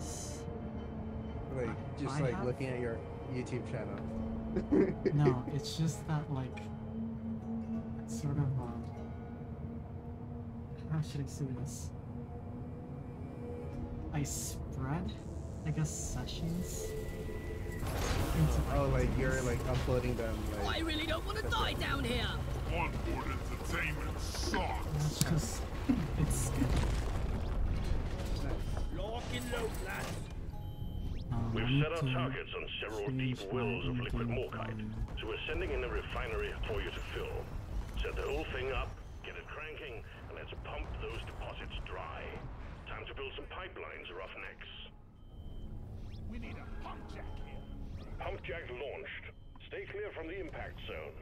guess. Like just I like have- looking at your YouTube channel. No, it's just that like sort of um how should I say this? I spread I guess sessions Oh, like you're like uploading them like. I really don't want to die down here. Onboard entertainment It's just it's Lock and load, lads. We've set our targets on several deep wells of liquid in-game morkite, so we're sending in a refinery for you to fill. Set the whole thing up, get it cranking, and let's pump those deposits dry. Time to build some pipelines, Roughnecks. We need a pump jack here. Pump jack launched. Stay clear from the impact zone.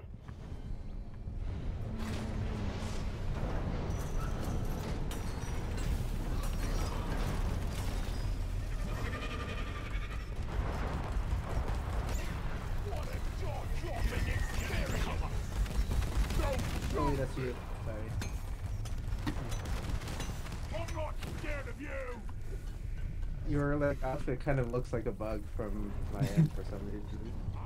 That's you. Sorry. I'm not scared of you! Your like outfit kind of looks like a bug from my end for some reason.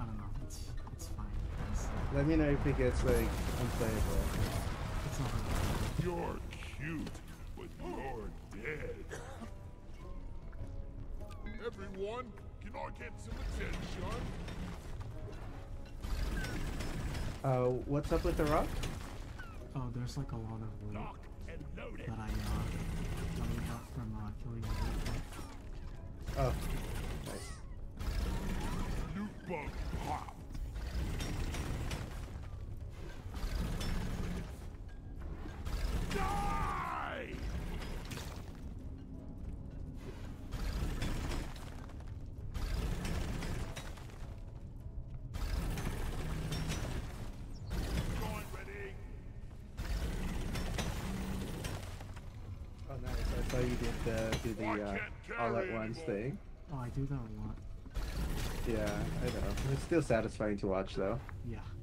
I don't know. It's it's fine. It's, let me know if it gets like unplayable. it's not really You're cute, but you're dead. Everyone, can I get some attention? Uh, what's up with the rock? Oh, there's like a lot of loot Lock and load it. that I uh that we got from uh, killing the loot. Oh, nice. I saw you did the do the uh, all at once thing. Oh, I do that a lot. Yeah, I know. It's still satisfying to watch though. Yeah. Yeah!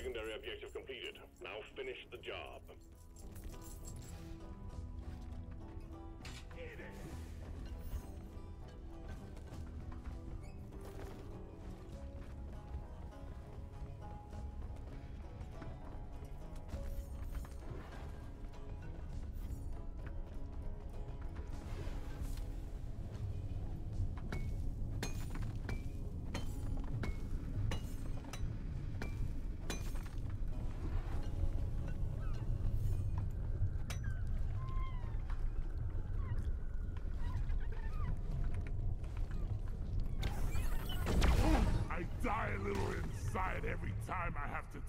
Secondary objective completed. Now finish the job.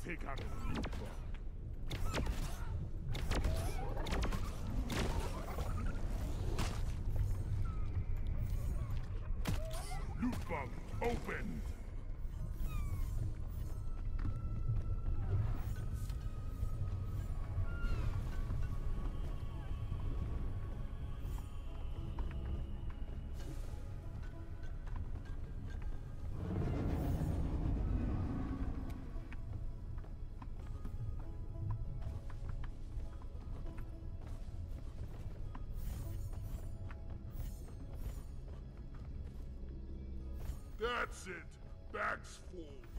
Take out That's it. Back's full.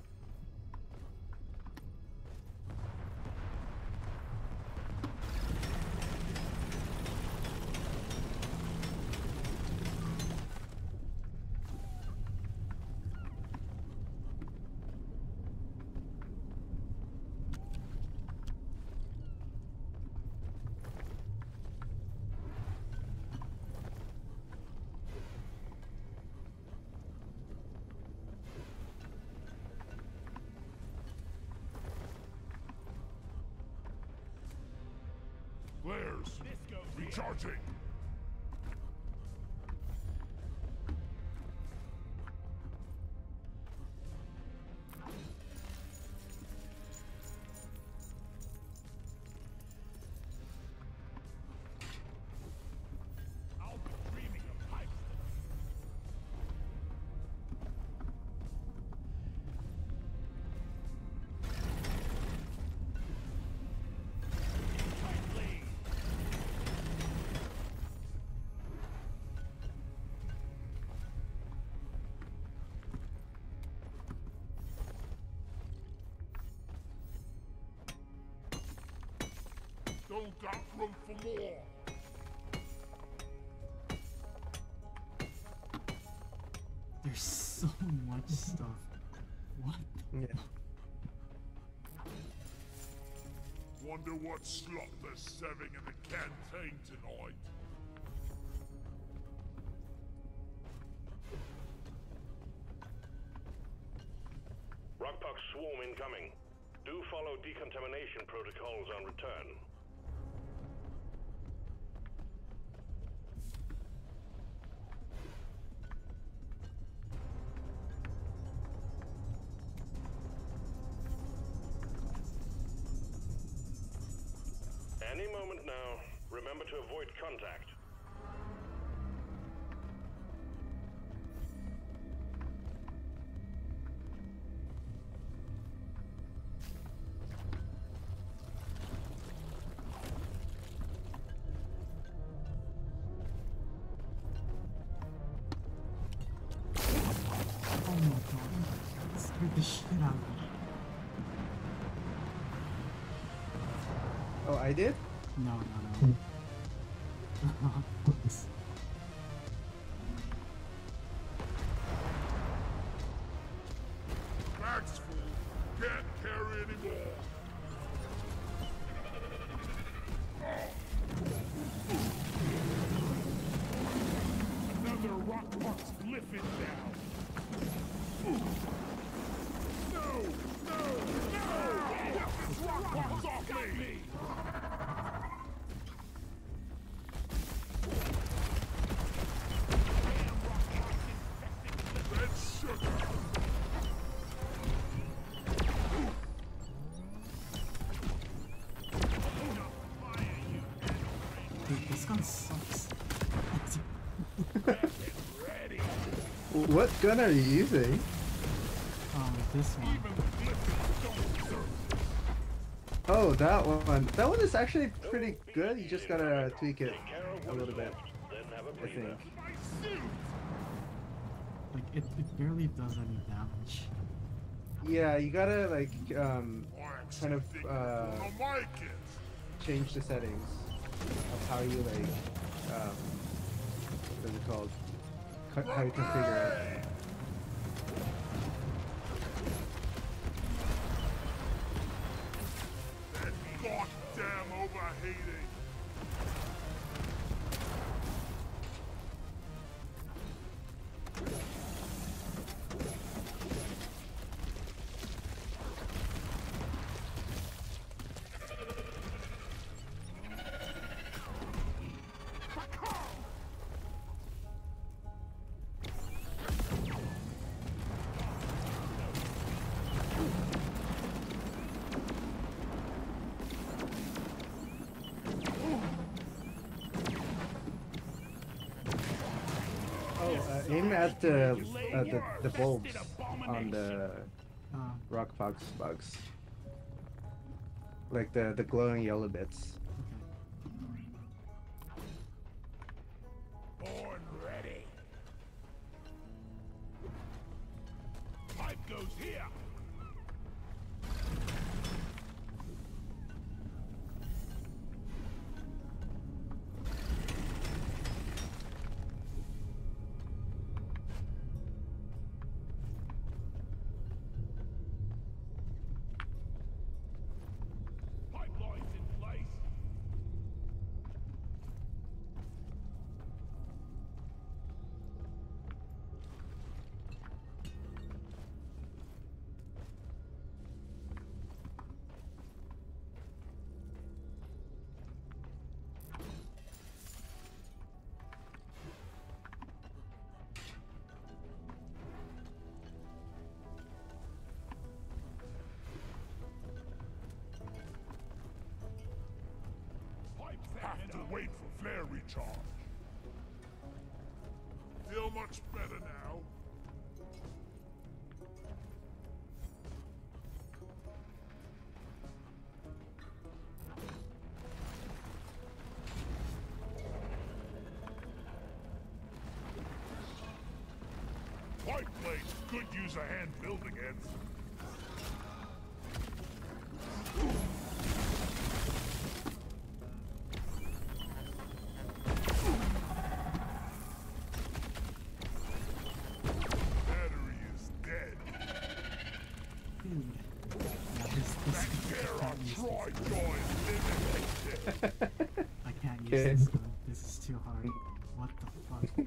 Flares. Recharging. Don't got room for more. There's so much stuff. What? the- Yeah. Wonder what slop they're serving in the canteen tonight. Rockpox swarm incoming. Do follow decontamination protocols on return. Any moment now, remember to avoid contact. I did? No, no, no. this gun sucks. What gun are you using? um, this one. Oh, that one. That one is actually pretty good. You just gotta tweak it a little bit, Then have a I think. Like, it, it barely does any damage. Yeah, you gotta like um kind of uh I like it! change the settings of how you like um what is it called? Co- How you configure it. That goddamn overheating! Aim at the uh, the the bulbs on the Uh, Rockpox bugs. Like the the glowing yellow bits. Recharge. Feel much better now? Pipe blades could use a hand building it. Okay. this gun. This is too hard. What the fuck?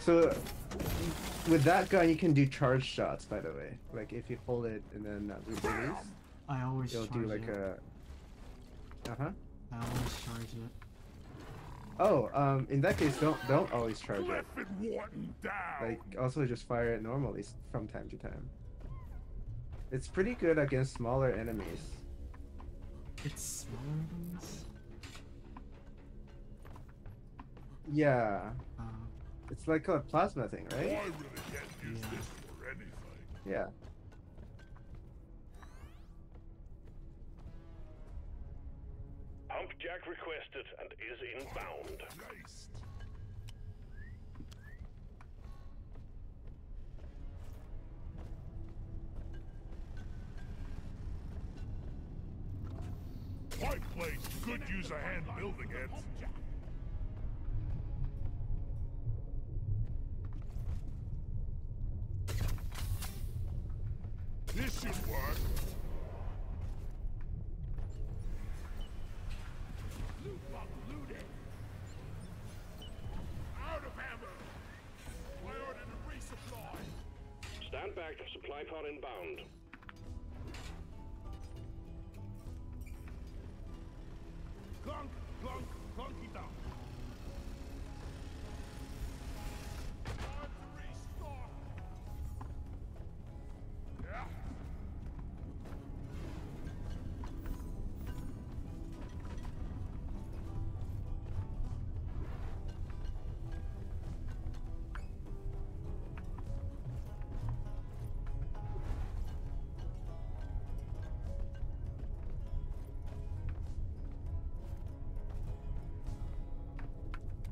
So, with that gun, you can do charge shots. By the way, like if you hold it and then uh, release, I always it'll charge do like it. a. Uh huh. I always charge it. Oh, um, in that case, don't don't always charge it. Cliff and Wharton down. Like also just fire it normally from time to time. It's pretty good against smaller enemies. It's smaller ones. Yeah, Uh, it's like a plasma thing, I right? really can't use Yeah. this for anything. Yeah. Pump jack requested and is inbound. Christ. Pipe place could use a hand building it. This should work. Loot looted. Out of ammo. A resupply. Stand back, supply pod inbound.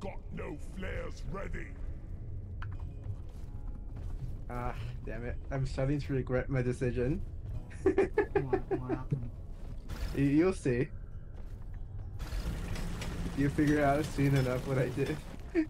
Got no flares ready. Ah, damn it! I'm starting to regret my decision. what, what happened? You- You'll see. You figure out soon enough what I did.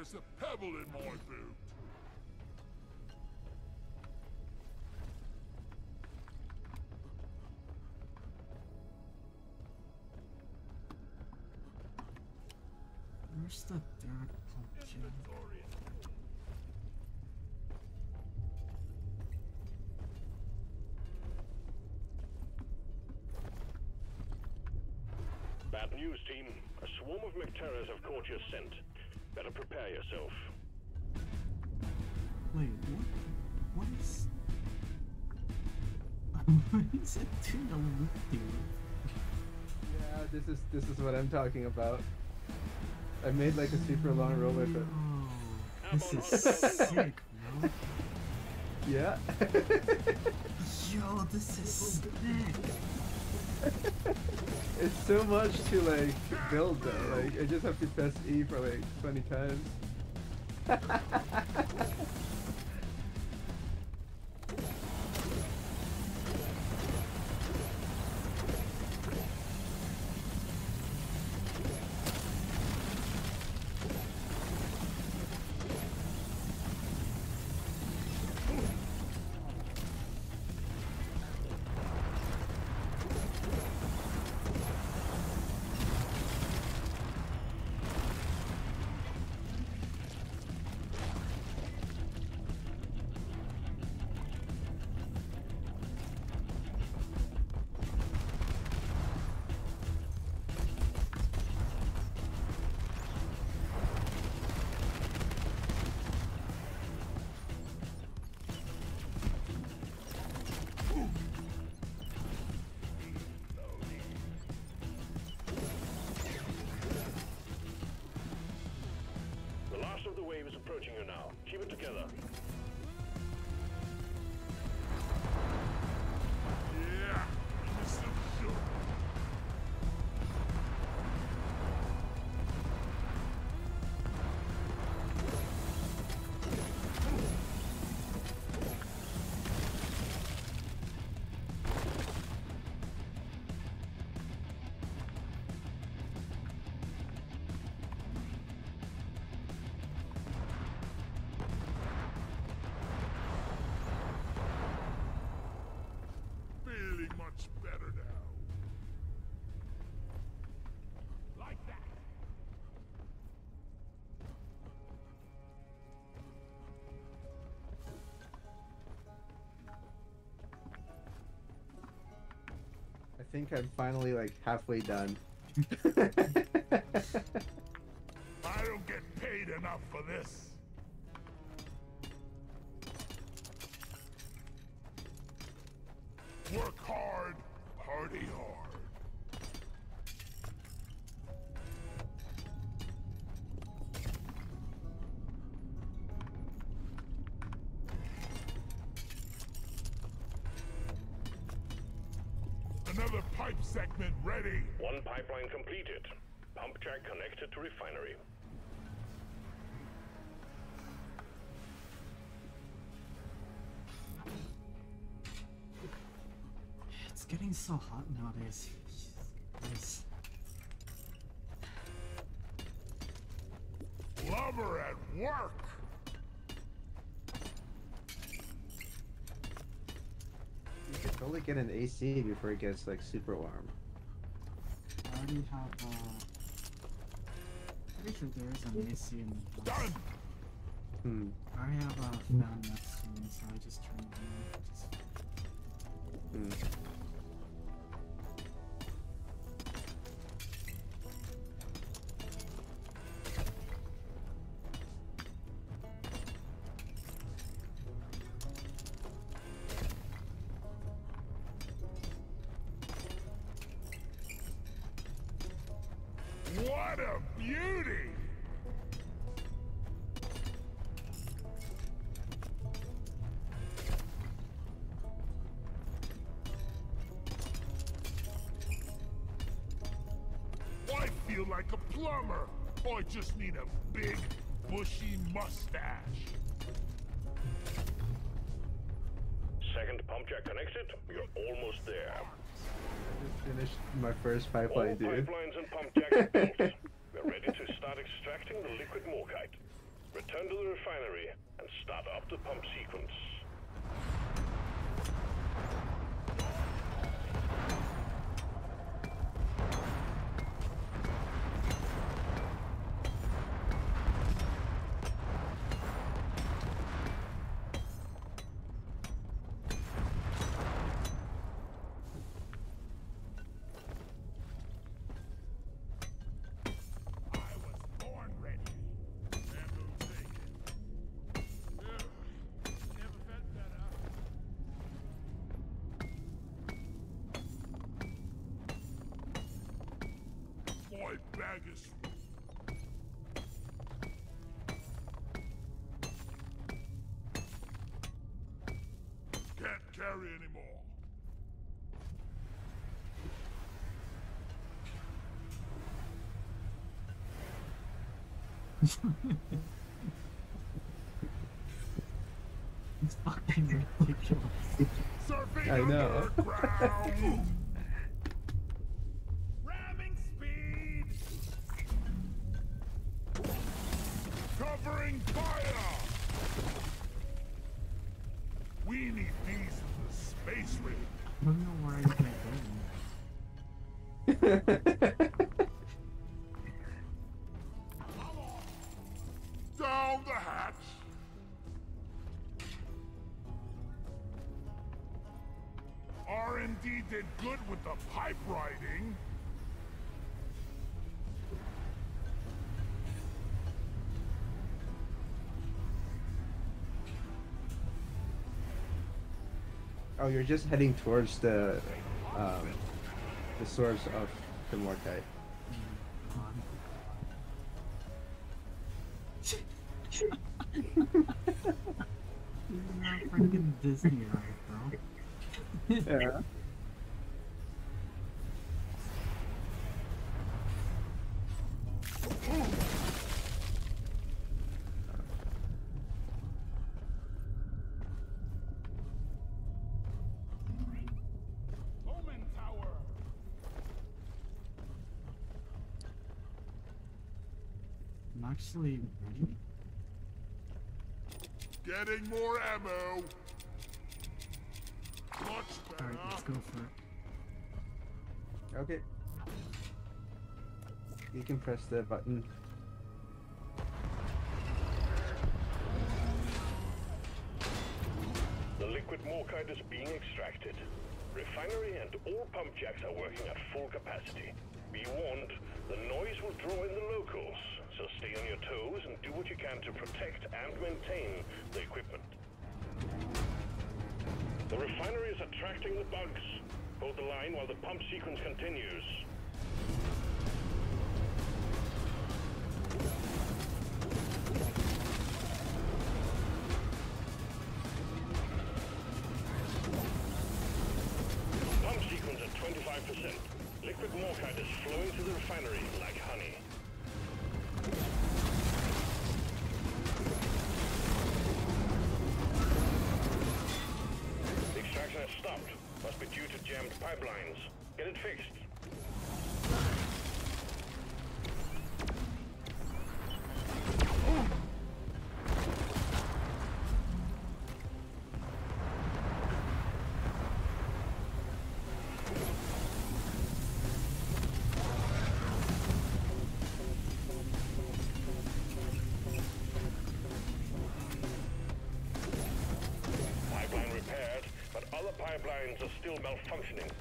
there's a pebble in my boot. Where's the third pumpkin? Bad news, team. A swarm of Macteras have caught your scent. Better prepare yourself. Wait, what? What is? what is it to the loop, yeah, this is this is what I'm talking about. I made like a super long roll with it. Oh, this is sick, bro. Yeah. Yo, this is sick. it's so much to like build though. Like I just have to press E for like 20 times. is approaching you now. Keep it together. Think I'm finally like halfway done. I don't get paid enough for this. Getting so hot nowadays. Jesus Christ. Lover at work. You should totally get an AC before it gets like super warm. I already have, uh... Pretty sure there is an AC in the house. Done. Hmm. I already have a fan next to me, so I just turn it on. Just... Hmm. Feel like a plumber. I just need a big, bushy mustache. Second pump jack connected. You're almost there. Just finished my first All pipeline, dude. pipelines and pump jacks are built. We're ready to start extracting the liquid morkite. Return to the refinery and start up the pump sequence. Carry anymore. It's fucking ridiculous. I know. you're just heading towards the um, the source of the not freaking Disney ride, bro. Yeah. Actually ready. Getting more ammo! Much better! Alright, let's go for it. Okay. You can press the button. The liquid morkite is being extracted. Refinery and all pump jacks are working at full capacity. Be warned, the noise will draw in the locals, so stay and do what you can to protect and maintain the equipment. The refinery is attracting the bugs. Hold the line while the pump sequence continues. Other pipelines are still malfunctioning.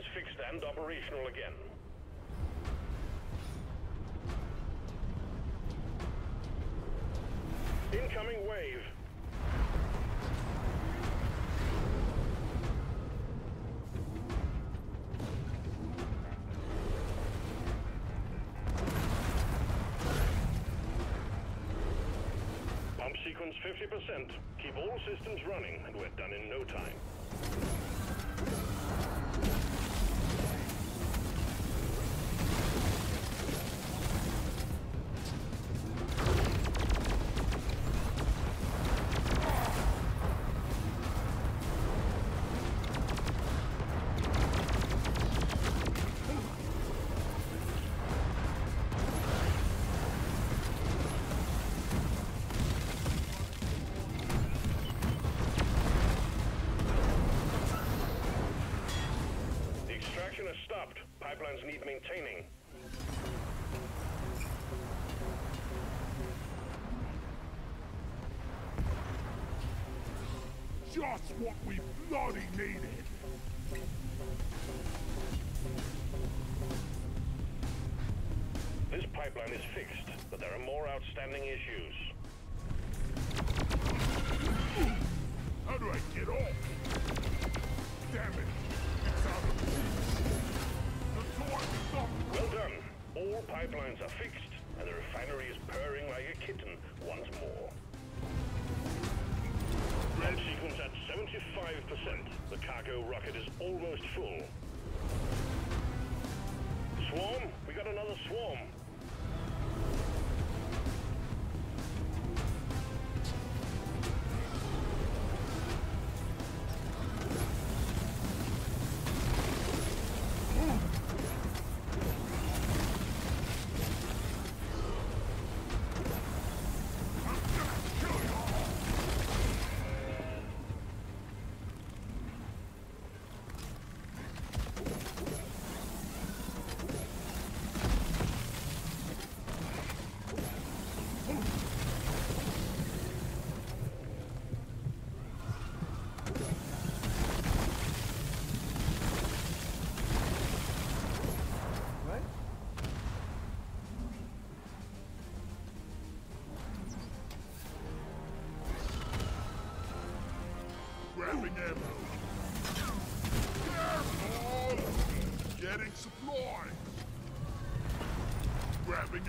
Pipelines fixed and operational again. Incoming wave. Pump sequence 50%. Keep all systems running, and we're done in no time. Pipelines need maintaining. Just what we bloody needed! This pipeline is fixed, but there are more outstanding issues. How do I get off? Damn it! It's out of Well done. All pipelines are fixed, and the refinery is purring like a kitten once more. Pump sequence at 75%. The cargo rocket is almost full. Swarm? We got another swarm.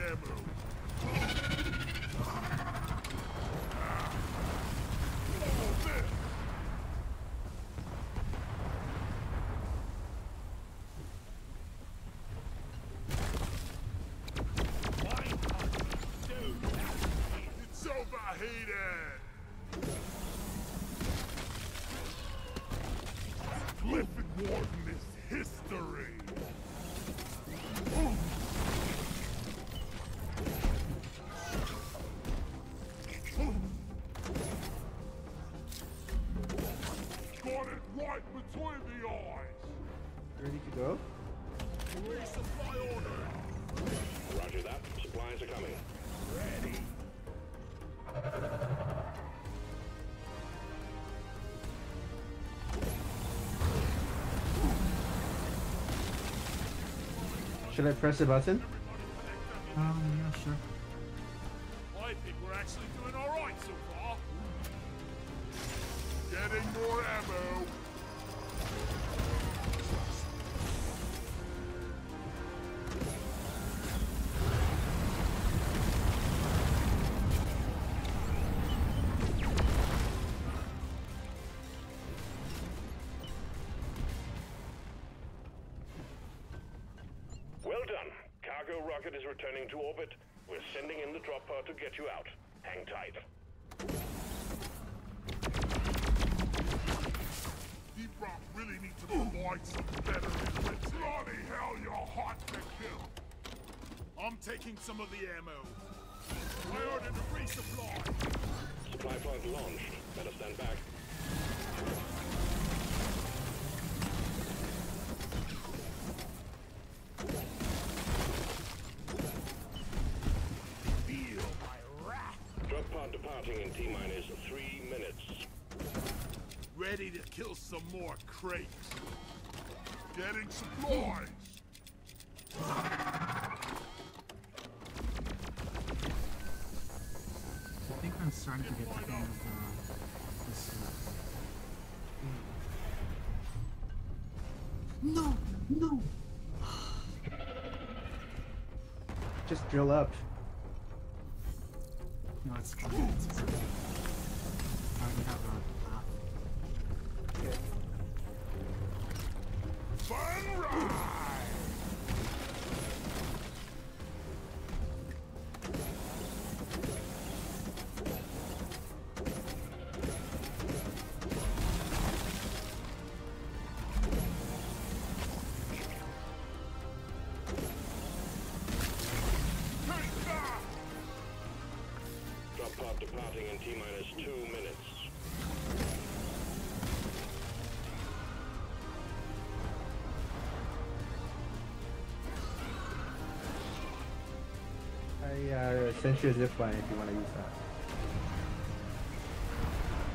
Ammo. Resupply order! Roger that. Supplies are coming. Ready! Should I press the button? Um, yeah, sure. I think we're actually doing alright so far. Getting more ammo. Returning to orbit. We're sending in the drop pod to get you out. Hang tight. Deep Rock really need to provide some better inputs. Bloody hell, you're hot to kill. I'm taking some of the ammo. I ordered a resupply. Supply pod launched. Better stand back. Kill some more crates. Getting supplies. I think I'm starting to get the hang of uh, this. Uh... No, no. Just drill up. No, it's fine. T-minus two minutes. I uh, sent you a zip line if you want to use that.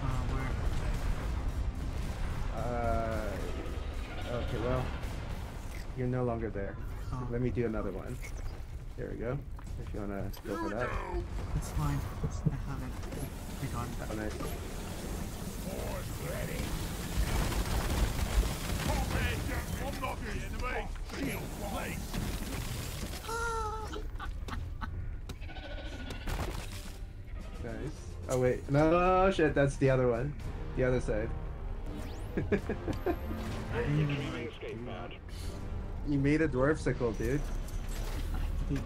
Uh, where? Uh, okay, well, you're no longer there. Oh. Let me do another one. There we go. If you want to go Here for that. It's fine. I haven't. I got it. Oh, nice. Boys ready. I'm not the enemy! Shield placed! Nice. Oh, wait. No, shit, that's the other one. The other side. I didn't even Retrieving like escape do you made a dwarf sickle, dude. I didn't even know you could do that. Holy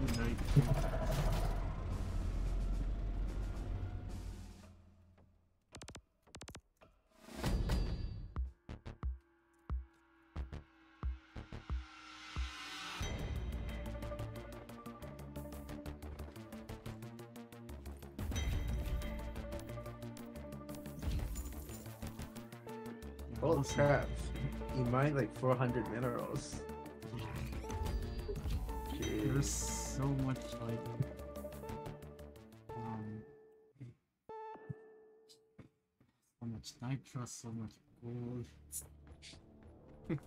crap. You mined like 400 minerals. There's so much like um so much nitro, so much gold.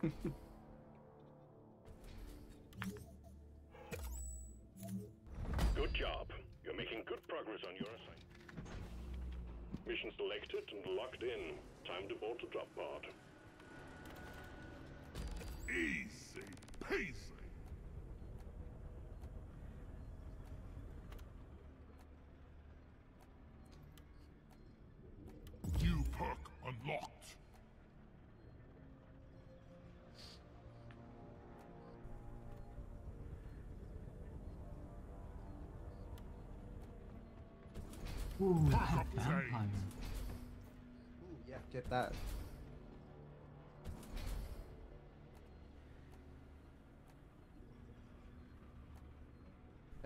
Good job. You're making good progress on your assignment. Mission selected and locked in. Time to board the drop pod. unlocked. Ooh, vampire. Ooh, yeah, get that.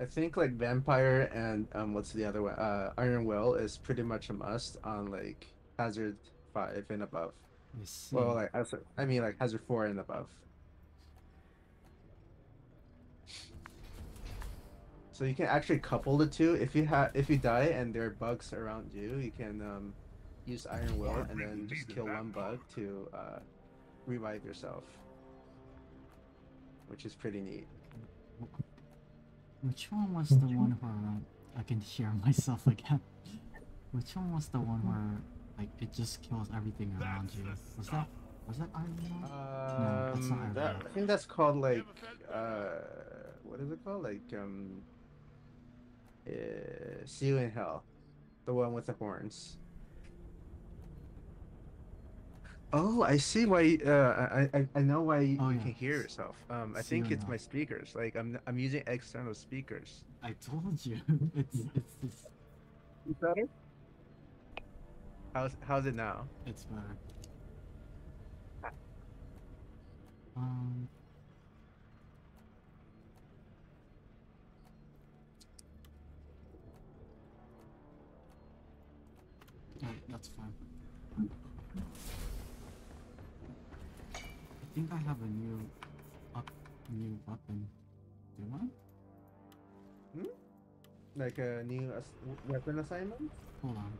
I think like vampire and um, what's the other one? Uh, Iron Will is pretty much a must on like hazard five and above. I see. Well like hazard I mean like hazard four and above. So you can actually couple the two. If you have if you die and there are bugs around you, you can um use Iron Will and then just kill one bug bug. to uh revive yourself. Which is pretty neat. Which one was the one where I can hear myself again? Which one was the one where like it just kills everything around you? the Was that was that Iron Man? that's not Um, Iron that, Man. I think that's called like uh, what is it called? Like um, uh, See You in Hell, the one with the horns. Oh, I see why. Uh, I I, I know why you Oh, you yeah. can hear yourself. Um, I See think in it's Hell. my speakers. Like I'm I'm using external speakers. I told you. it's it's it's better. How's how's it now? it's better. Um. Yeah, that's fine. I think I have a new up new weapon. Do you I? Like a new ass- weapon assignment? Hold on.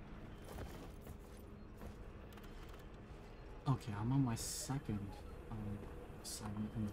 Okay, I'm on my second um, assignment in the